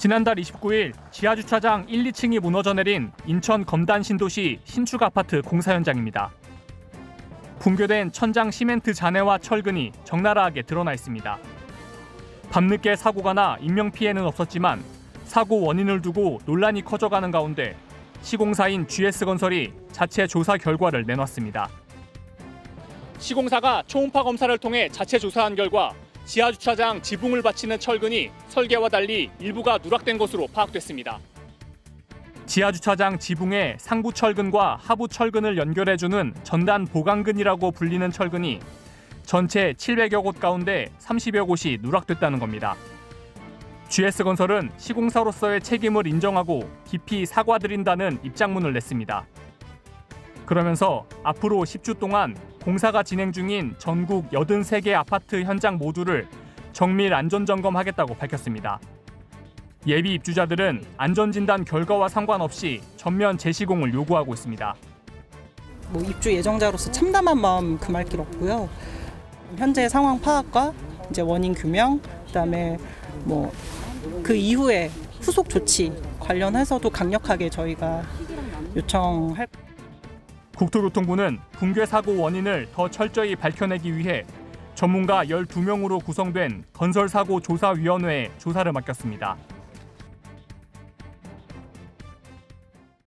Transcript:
지난달 29일 지하 주차장 1, 2층이 무너져 내린 인천 검단 신도시 신축 아파트 공사 현장입니다. 붕괴된 천장 시멘트 잔해와 철근이 적나라하게 드러나 있습니다. 밤늦게 사고가 나 인명 피해는 없었지만 사고 원인을 두고 논란이 커져가는 가운데 시공사인 GS건설이 자체 조사 결과를 내놨습니다. 시공사가 초음파 검사를 통해 자체 조사한 결과 지하 주차장 지붕을 받치는 철근이 설계와 달리 일부가 누락된 것으로 파악됐습니다. 지하 주차장 지붕에 상부 철근과 하부 철근을 연결해주는 전단 보강근이라고 불리는 철근이 전체 700여 곳 가운데 30여 곳이 누락됐다는 겁니다. GS건설은 시공사로서의 책임을 인정하고 깊이 사과드린다는 입장문을 냈습니다. 그러면서 앞으로 10주 동안 공사가 진행 중인 전국 83개 아파트 현장 모두를 정밀 안전 점검하겠다고 밝혔습니다. 예비 입주자들은 안전진단 결과와 상관없이 전면 재시공을 요구하고 있습니다. 뭐 입주 예정자로서 참담한 마음 금할 길 없고요. 현재 상황 파악과 이제 원인 규명, 그다음에 뭐 그 이후에 후속 조치 관련해서도 강력하게 저희가 요청할 국토교통부는 붕괴 사고 원인을 더 철저히 밝혀내기 위해 전문가 12명으로 구성된 건설사고 조사위원회에 조사를 맡겼습니다.